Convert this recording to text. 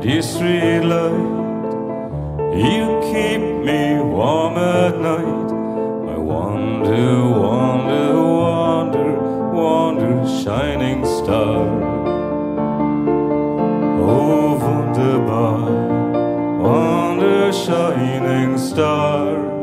dear sweet light. You keep me warm at night. I wonder, wonder, wonder, wonder, shining star. Oh, wunderbar, wonder, shining star.